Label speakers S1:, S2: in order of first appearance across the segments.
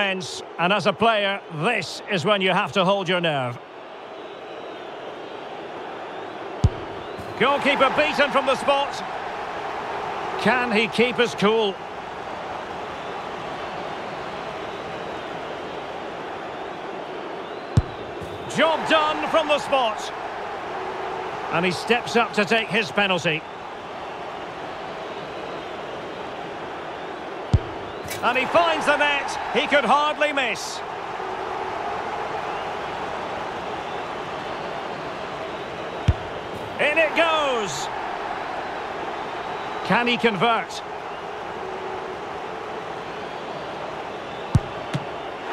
S1: immense, and as a player, this is when you have to hold your nerve. Goalkeeper beaten from the spot. Can he keep his cool? Job done from the spot. And he steps up to take his penalty. And he finds the net. He could hardly miss. In it goes. Can he convert?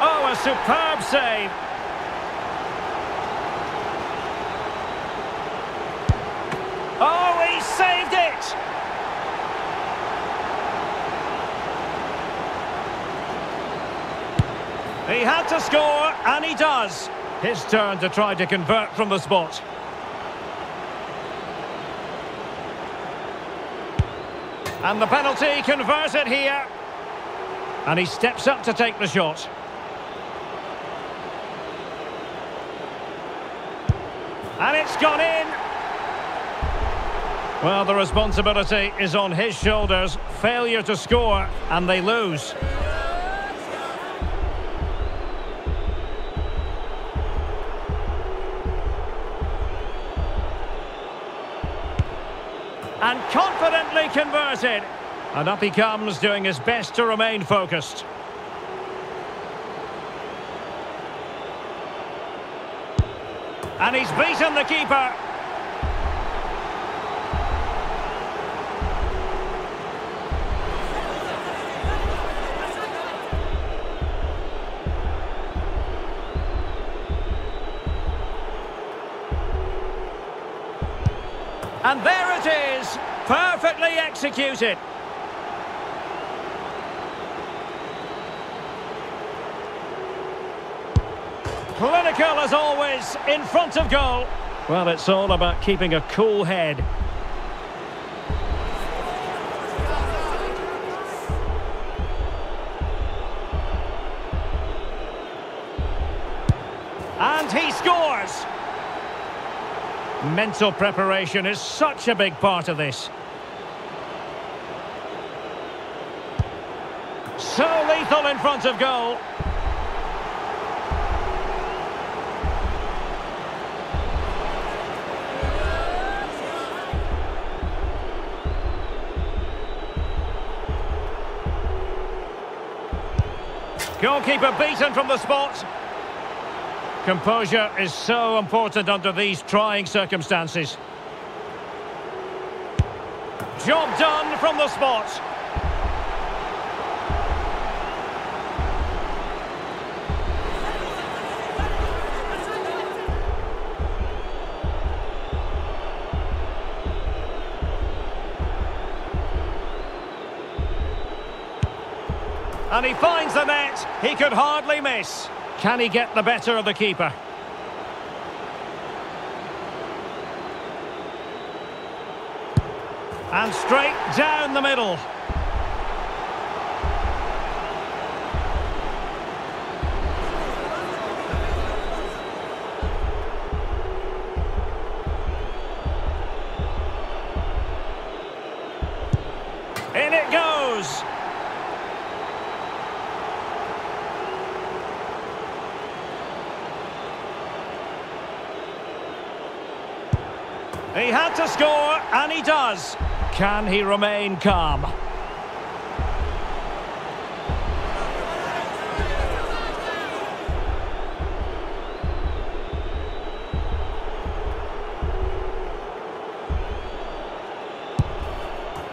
S1: Oh, a superb save. Oh, he saved it! He had to score, and he does. His turn to try to convert from the spot. And the penalty converted here. And he steps up to take the shot. And it's gone in. Well, the responsibility is on his shoulders. Failure to score, and they lose. And confidently converted. And up he comes, doing his best to remain focused. And he's beaten the keeper. And there it is, perfectly executed. Clinical as always, in front of goal. Well, it's all about keeping a cool head. And he scores! Mental preparation is such a big part of this. So lethal in front of goal. Goalkeeper beaten from the spot. Composure is so important under these trying circumstances. Job done from the spot. And he finds the net. He could hardly miss. Can he get the better of the keeper? And straight down the middle. He had to score, and he does. Can he remain calm?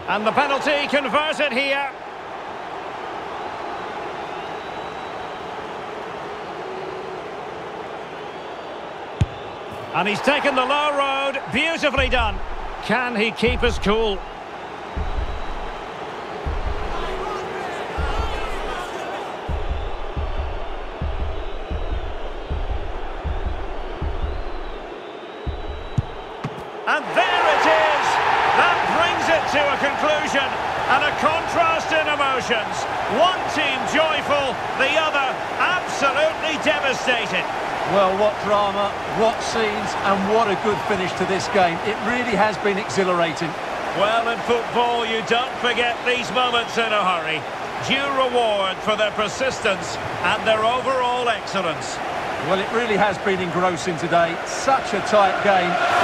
S1: And the penalty converted here. And he's taken the low road. Beautifully done. Can he keep us cool? And there it is. That brings it to a conclusion and a contrast in emotions. One team joyful, the other devastated.
S2: Well, what drama, what scenes, and what a good finish to this game. It really has been exhilarating.
S1: Well, in football, you don't forget these moments in a hurry. Due reward for their persistence and their overall excellence.
S2: Well, it really has been engrossing today. Such a tight game.